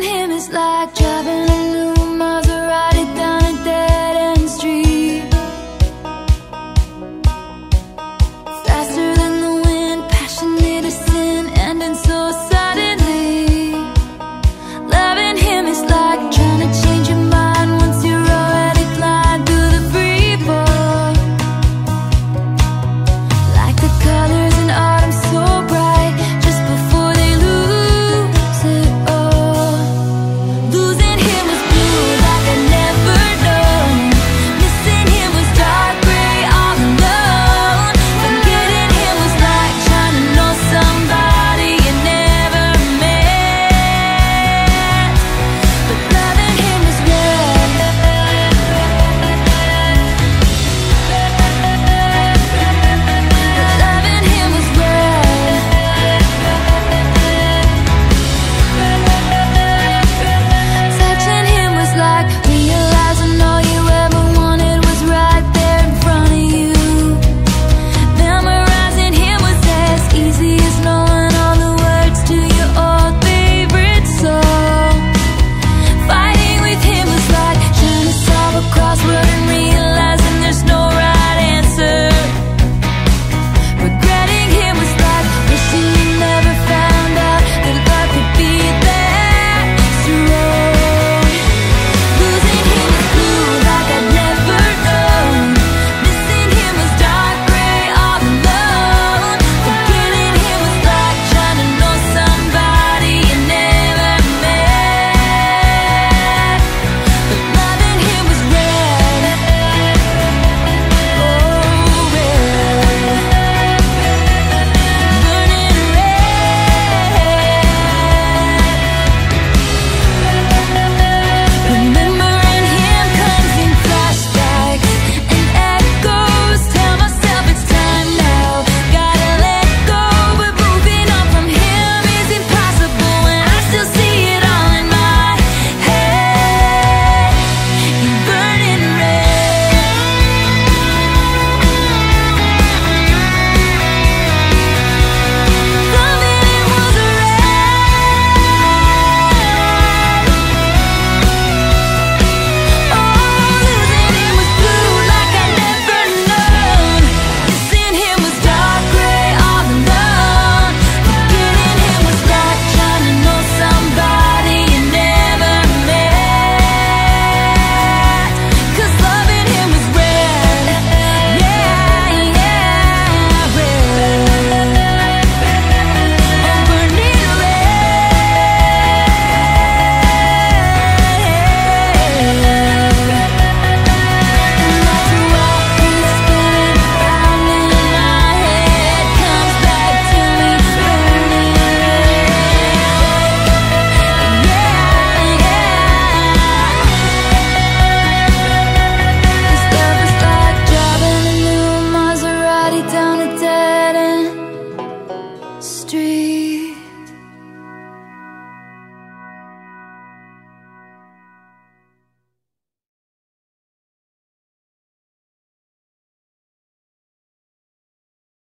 on him is like driving street